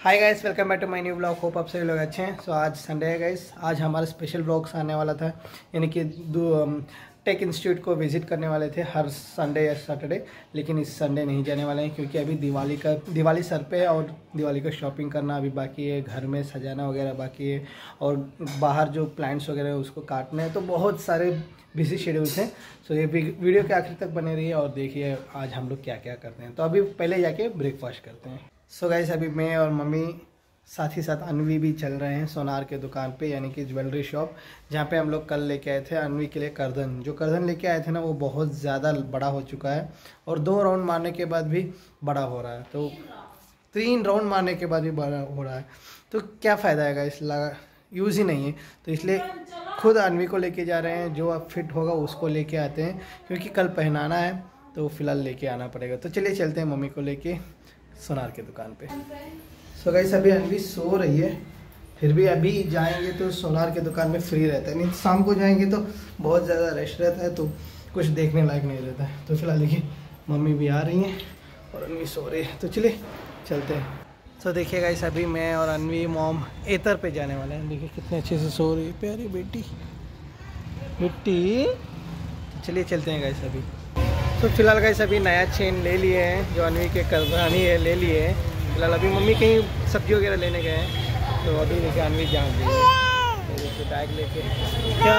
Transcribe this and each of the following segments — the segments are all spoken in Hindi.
Hi guys welcome back to my new blog hope आप सभी लोग अच्छे हैं। सो so, आज संडे है गाइस आज हमारा स्पेशल ब्लॉग्स आने वाला था। यानी कि दो टेक इंस्टीट्यूट को विज़िट करने वाले थे हर संडे या सैटरडे लेकिन इस संडे नहीं जाने वाले हैं क्योंकि अभी दिवाली का दिवाली सर पे है और दिवाली का शॉपिंग करना अभी बाकी है। घर में सजाना वगैरह बाकी है और बाहर जो प्लांट्स वगैरह है उसको काटना है। तो बहुत सारे बिज़ी शेड्यूल्स हैं। सो ये वीडियो के आखिर तक बने रहिए और देखिए आज हम लोग क्या क्या करते हैं। तो अभी पहले जाके ब्रेकफास्ट करते हैं। सो so गाइस अभी मैं और मम्मी साथ ही साथ अनवी भी चल रहे हैं सोनार के दुकान पे यानी कि ज्वेलरी शॉप जहाँ पे हम लोग कल लेके आए थे अनवी के लिए करदन। जो करधन लेके आए थे ना वो बहुत ज़्यादा बड़ा हो चुका है और दो राउंड मारने के बाद भी बड़ा हो रहा है। तो तीन राउंड। मारने के बाद भी बड़ा हो रहा है। तो क्या फ़ायदा है इस लगा यूज़ ही नहीं है। तो इसलिए खुद अनवी को लेके जा रहे हैं जो अब फिट होगा उसको लेके आते हैं क्योंकि कल पहनाना है तो फ़िलहाल लेके आना पड़ेगा। तो चलिए चलते हैं मम्मी को लेके। सोनार के दुकान पे। सो गाइस अभी अनवी सो रही है। फिर भी अभी जाएँगे तो सोनार के दुकान में फ्री रहता है। नहीं, शाम को जाएँगे तो बहुत ज़्यादा रश रहता है तो कुछ देखने लायक नहीं रहता है। तो फ़िलहाल देखिए, मम्मी भी आ रही हैं और अनवी सो रही है। तो चलिए, चलते हैं। तो देखिए गाइस अभी मैं और अनवी मोम एतर पे जाने वाले हैं। देखिए कितने अच्छे से सो रही है। प्यारी बेटी। बेटी। तो चलिए चलते हैं गाइस अभी। तो फ़िलहाल गाइस अभी नया चेन ले लिए हैं, जो अनवी के करवानी है, ले लिए हैं। फ़िलहाल अभी मम्मी कहीं सब्ज़ी वगैरह लेने गए हैं तो अभी लेके अनवी जान दी है। बैग लेके क्या?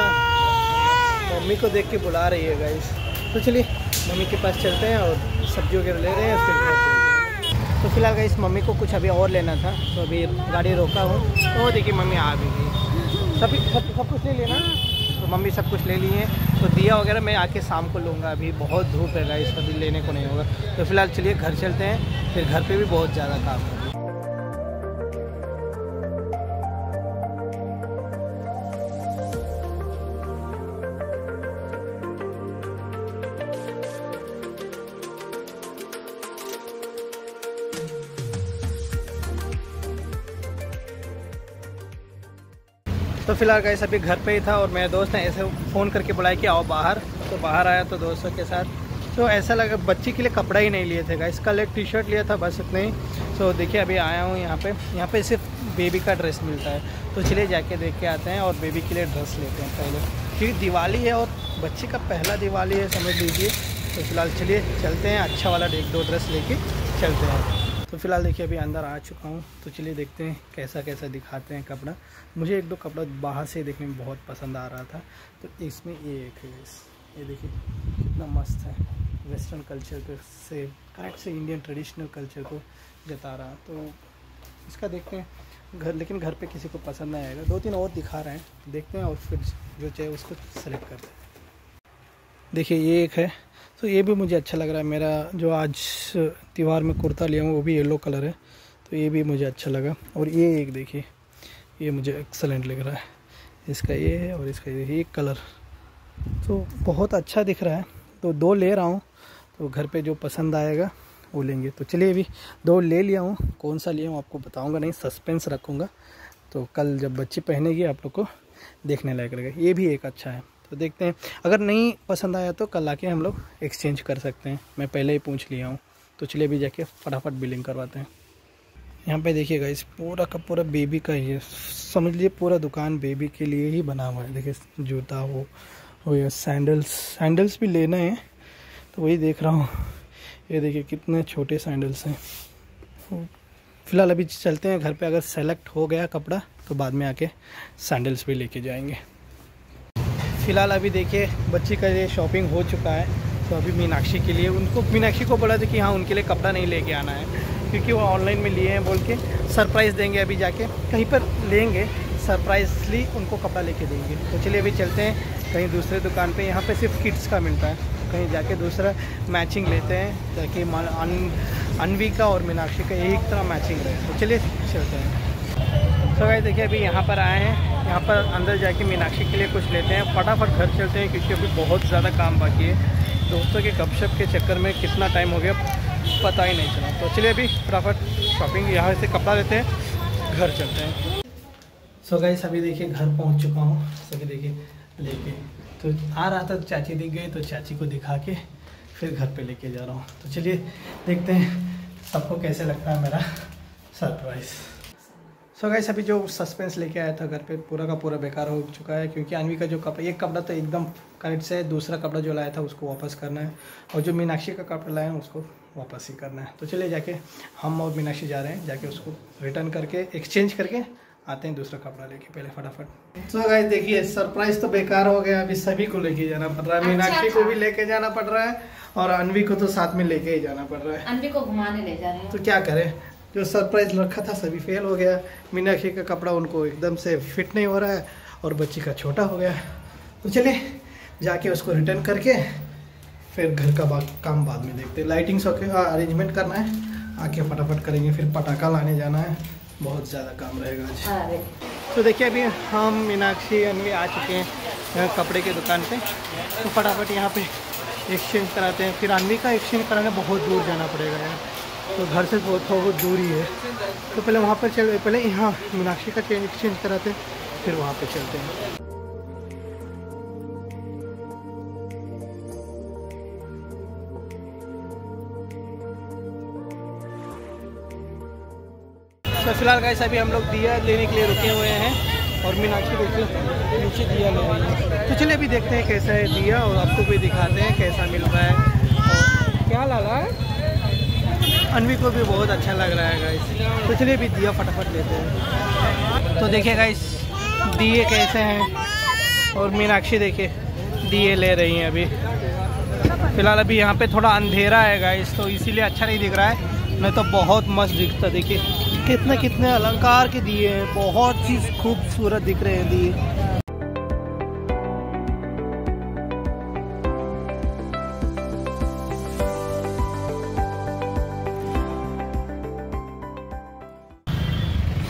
मम्मी को देख के बुला रही है गाइस तो चलिए, मम्मी के पास चलते हैं और सब्ज़ी वगैरह ले रहे हैं फिर तो फ़िलहाल गाइस मम्मी को कुछ अभी और लेना था तो अभी गाड़ी रोका हूँ। तो देखिए मम्मी आ भी गई। सब सब कुछ ले लेना? तो मम्मी सब कुछ ले ली है। तो दिया वगैरह मैं आके शाम को लूँगा। अभी बहुत धूप है गाइस अभी लेने को नहीं होगा। तो फ़िलहाल चलिए घर चलते हैं। फिर घर पर भी बहुत ज़्यादा काम है। तो फ़िलहाल गए अभी घर पे ही था और मेरे दोस्त ने ऐसे फ़ोन करके बुलाया कि आओ बाहर। तो बाहर आया तो दोस्तों के साथ। तो ऐसा लगा, बच्ची के लिए कपड़ा ही नहीं लिए थे गाइस कल एक टी शर्ट लिया था, बस इतने ही। तो देखिए, अभी आया हूँ यहाँ पे। यहाँ पे सिर्फ़ बेबी का ड्रेस मिलता है। तो चलिए जाके देख के आते हैं और बेबी के लिए ड्रेस लेते हैं पहले। क्योंकि दिवाली है और बच्ची का पहला दिवाली है, समझ लीजिए। तो फ़िलहाल चलिए चलते हैं। अच्छा वाला एक दो ड्रेस लेके चलते हैं। तो फ़िलहाल देखिए, अभी अंदर आ चुका हूँ। तो चलिए देखते हैं कैसा कैसा दिखाते हैं कपड़ा। मुझे एक दो कपड़ा बाहर से देखने में बहुत पसंद आ रहा था। तो इसमें ये एक है ये देखिए, कितना मस्त है। वेस्टर्न कल्चर को से करेक्ट से इंडियन ट्रेडिशनल कल्चर को जता रहा। तो इसका देखते हैं, घर, लेकिन घर पे किसी को पसंद नहीं आएगा। दो तीन और दिखा रहे हैं। देखते हैं और फिर जो चाहिए उसको सेलेक्ट करते हैं। देखिए, ये एक है तो ये भी मुझे अच्छा लग रहा है। मेरा जो आज त्यौहार में कुर्ता लिया हूँ, वो भी येलो कलर है। तो ये भी मुझे अच्छा लगा। और ये एक देखिए, ये मुझे एक्सलेंट लग रहा है। इसका ये है और इसका ये एक कलर तो बहुत अच्छा दिख रहा है। तो दो ले रहा हूँ। तो घर पे जो पसंद आएगा, वो लेंगे। तो चलिए अभी दो ले लिया हूँ। कौन सा लिया हूँ आपको बताऊँगा नहीं सस्पेंस रखूँगा। तो कल जब बच्ची पहनेगी, आप लोग को देखने लायक लगेगा ये भी एक अच्छा है। तो देखते हैं। अगर नहीं पसंद आया तो कल आके हम लोग एक्सचेंज कर सकते हैं। मैं पहले ही पूछ लिया हूँ। तो चलिए भी जाके फटाफट बिलिंग करवाते हैं। यहाँ पे देखिएगा इस पूरा का पूरा बेबी का ही है समझ लीजिए पूरा दुकान बेबी के लिए ही बना हुआ है। देखिए, जूता हो हो या सैंडल्स सैंडल्स भी लेना है। तो वही देख रहा हूँ। ये देखिए कितने छोटे सैंडल्स हैं। फ़िलहाल अभी चलते हैं घर पे। अगर सेलेक्ट हो गया कपड़ा तो बाद में आके सैंडल्स भी लेके जाएँगे। फ़िलहाल अभी देखिए बच्ची का ये शॉपिंग हो चुका है। तो अभी मीनाक्षी के लिए उनको मीनाक्षी को बोला था कि हाँ उनके लिए कपड़ा नहीं लेके आना है क्योंकि वो ऑनलाइन में लिए हैं बोल के सरप्राइज़ देंगे अभी जाके। कहीं पर लेंगे सरप्राइजली उनको कपड़ा लेके देंगे। तो चलिए अभी चलते हैं कहीं दूसरे दुकान पे। यहाँ पे सिर्फ़ किड्स का मिलता है। कहीं जाके दूसरा मैचिंग लेते हैं ताकि अन, अनवी का और मीनाक्षी का एक तरह मैचिंग रहे। तो चलिए चलते हैं। तो भाई देखिए अभी यहाँ पर आए हैं। यहाँ पर अंदर जाके मीनाक्षी के लिए कुछ लेते हैं। फटाफट घर चलते हैं क्योंकि अभी बहुत ज़्यादा काम बाकी है। दोस्तों के गपशप के चक्कर में कितना टाइम हो गया, पता ही नहीं चला। तो चलिए अभी फटाफट शॉपिंग यहाँ से कपड़ा लेते हैं, घर चलते हैं। सो गाइस अभी देखिए घर पहुँच चुका हूँ, सभी देखिए लेके। तो आ रहा था चाची दिख गई तो चाची को दिखा के फिर घर पे लेके जा रहा हूँ। तो चलिए देखते हैं सबको कैसे लगता है मेरा सरप्राइज़ सो गाइस अभी जो सस्पेंस लेके आया था घर पे पूरा का पूरा बेकार हो चुका है क्योंकि अनवी का जो कपड़ा एक कपड़ा तो एकदम करेक्ट से है दूसरा कपड़ा जो लाया था उसको वापस करना है। और जो मीनाक्षी का कपड़ा लाया है उसको वापस ही करना है। तो चलिए जाके हम और मीनाक्षी जा रहे हैं जाके उसको रिटर्न करके एक्सचेंज करके आते हैं दूसरा कपड़ा लेके पहले फटाफट। तो गाइस देखिए सरप्राइज़ तो बेकार हो गया अभी सभी को लेके जाना पड़ रहा है। अच्छा, मीनाक्षी को अच्छा। भी लेके जाना पड़ रहा है और अनवी को तो साथ में लेके ही जाना पड़ रहा है। अनवी को घुमाने ले जा रहे हैं। तो क्या करें? जो सरप्राइज़ रखा था सभी फेल हो गया। मीनाक्षी का कपड़ा उनको एकदम से फिट नहीं हो रहा है और बच्ची का छोटा हो गया। तो चलिए जाके उसको रिटर्न करके फिर घर का बा, काम बाद में देखते हैं। लाइटिंग सब अरेंजमेंट करना है। आके फटाफट करेंगे फिर पटाखा लाने जाना है। बहुत ज़्यादा काम रहेगा आज। तो देखिए अभी हम मीनाक्षी अनवी आ चुके हैं कपड़े की दुकान पे। तो फटाफट यहाँ पे एक्सचेंज कराते हैं। फिर अनवी का एक्सचेंज कराने बहुत दूर जाना पड़ेगा यार। तो घर से बहुत दूर ही तो पहले वहाँ पर चल, पहले यहाँ मीनाक्षी का चेंज एक्सचेंज कराते हैं, फिर वहाँ पर चलते हैं। तो फ़िलहाल गाइस अभी हम लोग दिया लेने के लिए रुके हुए हैं और मीनाक्षी देखिए नीचे दिया ले तो चलिए अभी देखते हैं कैसा है दिया और आपको भी दिखाते हैं कैसा मिल रहा है। क्या लाला है? अनवी को भी बहुत अच्छा लग रहा है गाइस तो चलिए अभी दिया फटाफट लेते हैं। तो देखिए गाइस दिए कैसे हैं? और मीनाक्षी देखिए, दिए ले रही हैं अभी। फ़िलहाल अभी यहाँ पे थोड़ा अंधेरा है गाइस तो इसीलिए अच्छा नहीं दिख रहा है। नहीं तो बहुत मस्त दिखता, देखिए। कितने कितने अलंकार के दिए हैं, बहुत ही खूबसूरत दिख रहे हैं दिए।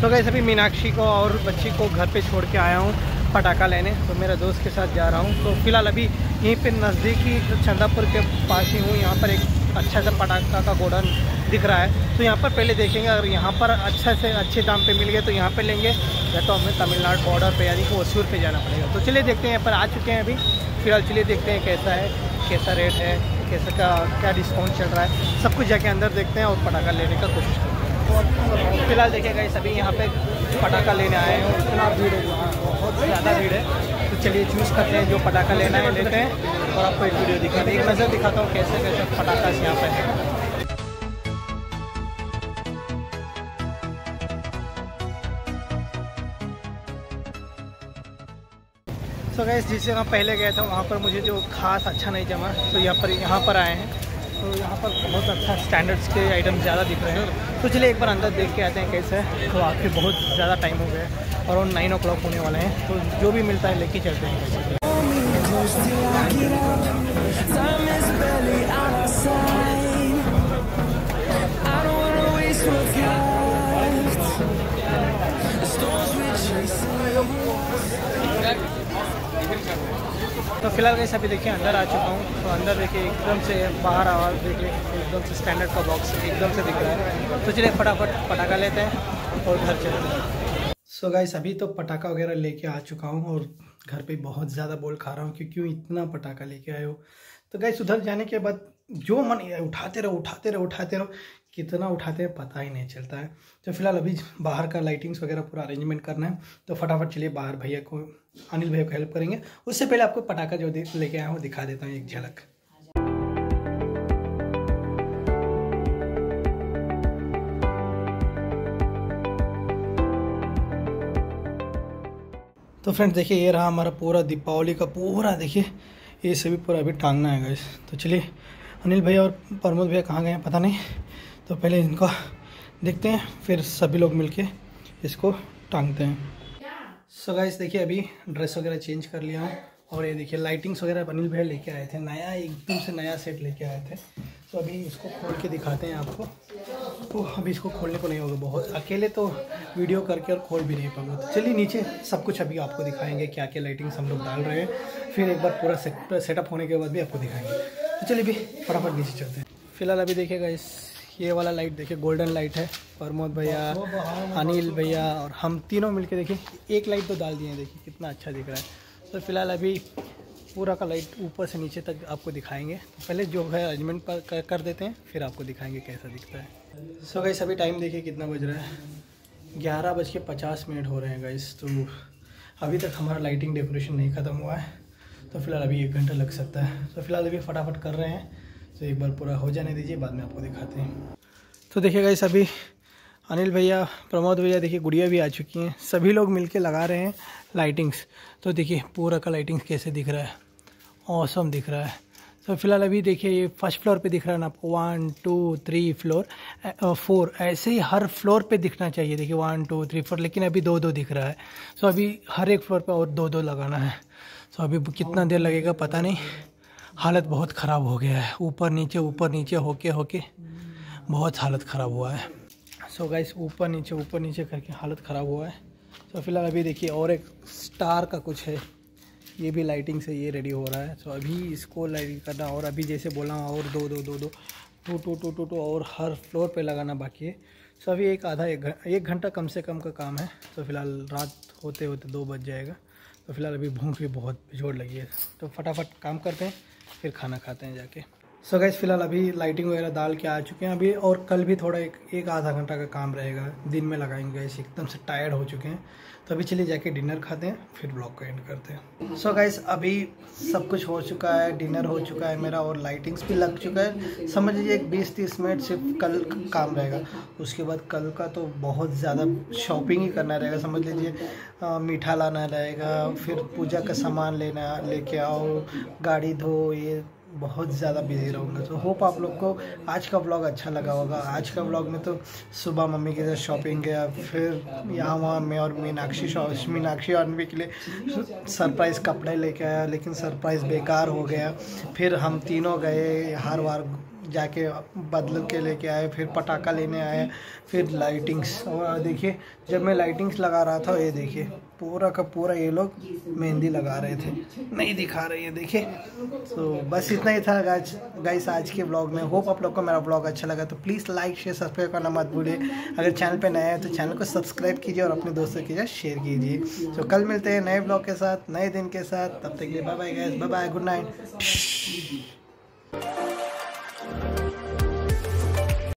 सो गए अभी मीनाक्षी को और बच्ची को घर पे छोड़ के आया हूँ पटाखा लेने। तो मेरे दोस्त के साथ जा रहा हूँ। तो फ़िलहाल अभी यहीं पे नज़दीकी चंदापुर के पास ही हूँ। यहाँ पर एक अच्छा सा पटाखा का गोडाउन दिख रहा है। तो यहाँ पर पहले देखेंगे, अगर यहाँ पर अच्छा से अच्छे दाम पे मिल गए तो यहाँ पे लेंगे। या तो हमें तमिलनाडु बॉर्डर पे यानी कि ओसूर पे जाना पड़ेगा। तो चलिए देखते हैं, यहाँ पर आ चुके हैं अभी। फ़िलहाल चलिए देखते हैं कैसा है, कैसा रेट है, कैसा का, क्या डिस्काउंट चल रहा है। सब कुछ जाके अंदर देखते हैं और पटाखा लेने का कोशिश करते हैं। फ़िलहाल देखिए गए सभी यहाँ पे पटाखा लेने आए हैं। इतना भीड़ है बहुत ज़्यादा भीड़ है। तो चलिए चूज़ करते हैं जो पटाखा लेना है, लेते हैं। और आपको एक वीडियो दिखाते हैं। एक नज़र दिखाता हूँ कैसे कैसे पटाखा यहाँ पे है। सो गैस जिससे हम पहले गए थे, वहाँ पर मुझे जो खास अच्छा नहीं जमा तो यहाँ पर यहाँ पर आए हैं। तो यहाँ पर बहुत अच्छा स्टैंडर्ड्स के आइटम ज़्यादा दिख रहे हैं। तो चलिए एक बार अंदर देख के आते हैं कैसे तो आके बहुत ज़्यादा टाइम हो गया और नाइन ओ होने वाले हैं। तो जो भी मिलता है लेके चलते हैं। तो फ़िलहाल कैसे अभी देखिए अंदर आ चुका हूँ। तो अंदर देखिए एकदम से बाहर आवाज़ देखिए एकदम से स्टैंडर्ड का बॉक्स एकदम से दिख रहा है। तो चलिए फटाफट पटाखा लेते हैं और घर चलते हैं। सो गाइस अभी तो पटाखा वगैरह लेके आ चुका हूँ और घर पे बहुत ज़्यादा बोल खा रहा हूँ कि क्यों इतना पटाखा लेके आए हो? तो गाइस उधर जाने के बाद जो मन, उठाते रहो उठाते रहो उठाते रहो। कितना उठाते हैं पता ही नहीं चलता है। तो फ़िलहाल अभी बाहर का लाइटिंग्स वगैरह पूरा अरेंजमेंट करना है तो फटाफट चलिए बाहर भैया को, अनिल भैया को हेल्प करेंगे। उससे पहले आपको पटाखा जो लेके आया हूँ, दिखा देता हूँ एक झलक। तो फ्रेंड्स देखिए, ये रहा हमारा पूरा दीपावली का पूरा, देखिए, ये सभी पूरा अभी टांगना है गाइस तो चलिए, अनिल भैया और प्रमोद भैया कहाँ गए हैं, पता नहीं। तो पहले इनका देखते हैं, फिर सभी लोग मिलके इसको टांगते हैं। सो गाइस देखिए, अभी ड्रेस वगैरह चेंज कर लिया हूँ और ये देखिए लाइटिंग्स वगैरह अनिल भैया लेके आए थे। नया, एकदम से नया सेट लेके आए थे। तो अभी इसको खोल के दिखाते हैं आपको। तो अभी इसको खोलने को नहीं होगा बहुत। अकेले तो वीडियो करके और खोल भी नहीं पाऊँगा। तो चलिए, नीचे सब कुछ अभी आपको दिखाएँगे क्या क्या लाइटिंग्स हम लोग डाल रहे हैं। फिर एक बार पूरा सेटअप होने के बाद भी आपको दिखाएँगे। तो चलिए भी फटाफट नीचे चलते हैं। फ़िलहाल अभी देखिएगा इस ये वाला लाइट देखिए गोल्डन लाइट है। प्रमोद भैया, अनिल भैया और हम तीनों मिलके देखिए, एक लाइट तो डाल दिए देखिए कितना अच्छा दिख रहा है। तो फ़िलहाल अभी पूरा का लाइट ऊपर से नीचे तक आपको दिखाएँगे। तो पहले जो है अरेंजमेंट पर कर- देते हैं, फिर आपको दिखाएँगे कैसा दिखता है। सो गई अभी टाइम देखिए कितना बज रहा है। ग्यारह बज के पचास मिनट हो रहे हैं गाइस तो अभी तक हमारा लाइटिंग डेकोरेशन नहीं ख़त्म हुआ है। तो फ़िलहाल अभी एक घंटा लग सकता है। तो फ़िलहाल अभी फटाफट कर रहे हैं। तो एक बार पूरा हो जाने दीजिए, बाद में आपको दिखाते हैं। तो देखिए गाइस अभी अनिल भैया, प्रमोद भैया, देखिए गुड़िया भी आ चुकी हैं। सभी लोग मिलके लगा रहे हैं लाइटिंग्स तो देखिए पूरा का लाइटिंग्स कैसे दिख रहा है। औसम दिख रहा है। तो फ़िलहाल अभी देखिए ये फ़र्स्ट फ्लोर पे दिख रहा है ना आपको। One two three floor four ऐसे ही हर फ्लोर पे दिखना चाहिए। देखिए वन टू थ्री फोर लेकिन अभी दो दो दिख रहा है। सो अभी हर एक फ्लोर पे और दो दो लगाना है। सो अभी कितना देर लगेगा पता नहीं। हालत बहुत ख़राब हो गया है। ऊपर नीचे ऊपर नीचे होके होके बहुत हालत ख़राब हुआ है। सो गाइस ऊपर नीचे ऊपर नीचे करके हालत ख़राब हुआ है। तो फ़िलहाल अभी देखिए और एक स्टार का कुछ है। ये भी लाइटिंग से ये रेडी हो रहा है। तो अभी इसको लाइटिंग करना और अभी जैसे बोला और दो दो दो दो two two two two two और हर फ्लोर पे लगाना बाकी है। सो so, अभी एक आधा एक घंटा एक घंटा कम से कम का काम है। तो फ़िलहाल रात होते होते दो बज जाएगा। तो फ़िलहाल अभी भूख भी बहुत ज़ोर लगी है। तो फटाफट काम करते हैं। फिर खाना खाते हैं जाके। सो गैस फ़िलहाल अभी लाइटिंग वगैरह डाल के आ चुके हैं। अभी और कल भी थोड़ा एक एक आधा घंटा का काम रहेगा। दिन में लगाएँगे गैस एकदम से टायर्ड हो चुके हैं। तो अभी चलिए जाके डिनर खाते हैं, फिर ब्लॉग को एंड करते हैं। सो so गैस अभी सब कुछ हो चुका है डिनर हो चुका है मेरा और लाइटिंग्स भी लग चुका है। समझ लीजिए एक बीस तीस मिनट सिर्फ़ कल काम रहेगा। उसके बाद कल का तो बहुत ज़्यादा शॉपिंग ही करना रहेगा, समझ लीजिए। मीठा लाना रहेगा, फिर पूजा का सामान लेना, लेके आओ, गाड़ी धो, ये बहुत ज़्यादा बिज़ी रहूँगा। तो होप आप लोग को आज का ब्लॉग अच्छा लगा होगा। आज का ब्लॉग में तो सुबह मम्मी के साथ शॉपिंग गया, फिर यहाँ वहाँ मैं और मीनाक्षी मीनाक्षी और अनवी के लिए सरप्राइज़ कपड़े लेके आया, लेकिन सरप्राइज़ बेकार हो गया। फिर हम तीनों गए, हर बार जाके बदल के लेके आए, फिर पटाखा लेने आए, फिर लाइटिंग्स और देखिए, जब मैं लाइटिंग्स लगा रहा था, ये देखिए। पूरा का पूरा ये लोग मेहंदी लगा रहे थे। नहीं दिखा रहे हैं देखिए। तो बस इतना ही था गाइस। गाइस आज के ब्लॉग में होप आप लोग को मेरा ब्लॉग अच्छा लगा तो प्लीज़ लाइक शेयर सब्सक्राइब करना मत भूलिए। अगर चैनल पे नया है तो चैनल को सब्सक्राइब कीजिए और अपने दोस्तों के साथ शेयर कीजिए। तो कल मिलते हैं नए ब्लॉग के साथ नए दिन के साथ। तब तक के लिए bye bye guys bye bye good night